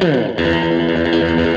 うん。